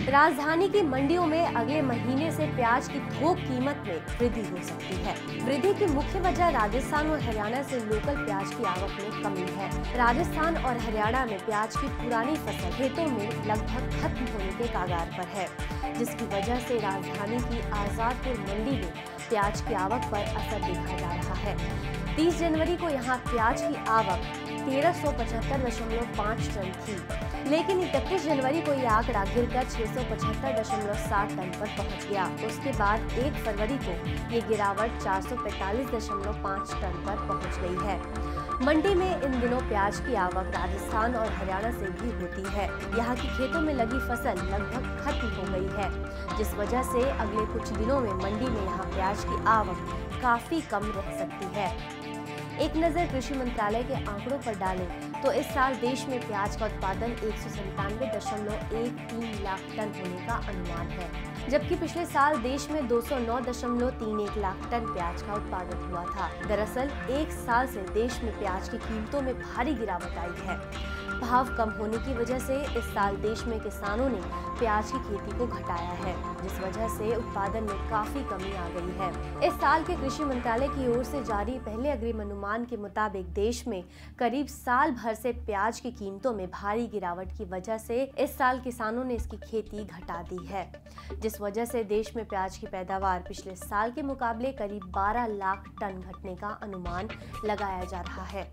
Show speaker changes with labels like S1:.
S1: राजधानी की मंडियों में अगले महीने से प्याज की थोक कीमत में वृद्धि हो सकती है। वृद्धि की मुख्य वजह राजस्थान और हरियाणा से लोकल प्याज की आवक में कमी है। राजस्थान और हरियाणा में प्याज की पुरानी फ़सल खेतों में लगभग खत्म होने के कागार पर है, जिसकी वजह से राजधानी की आजादपुर मंडी में प्याज की आवक पर असर देखा जा रहा है। 30 जनवरी को यहाँ प्याज की आवक तेरह टन थी। लेकिन इकतीस जनवरी को यह आंकड़ा गिरकर छह टन पर पहुँच गया। उसके बाद 1 फरवरी को ये गिरावट चार सौ पैतालीस दशमलव पाँच टन पर पहुँच गई है। मंडी में इन दिनों प्याज की आवक राजस्थान और हरियाणा से भी होती है। यहाँ की खेतों में लगी फ़सल लगभग खत्म हो गई है। जिस वजह से अगले कुछ दिनों में मंडी में यहाँ प्याज की आवक काफ़ी कम रह सकती है। एक नज़र कृषि मंत्रालय के आंकड़ों पर डालें तो इस साल देश में प्याज का उत्पादन एक दशमलव एक तीन लाख टन होने का अनुमान है, जबकि पिछले साल देश में दो सौ नौ दशमलव तीन एक लाख टन प्याज का उत्पादन हुआ था। दरअसल, एक साल से देश में प्याज की कीमतों में भारी गिरावट आई है। भाव कम होने की वजह से इस साल देश में किसानों ने प्याज की खेती को घटाया है, जिस वजह से उत्पादन में काफ़ी कमी आ गई है। इस साल के कृषि मंत्रालय की ओर से जारी पहले अग्रिम अनुमान के मुताबिक देश में करीब साल भर से प्याज की कीमतों में भारी गिरावट की वजह से इस साल किसानों ने इसकी खेती घटा दी है। जिस वजह से देश में प्याज की पैदावार पिछले साल के मुकाबले करीब 12 लाख टन घटने का अनुमान लगाया जा रहा है।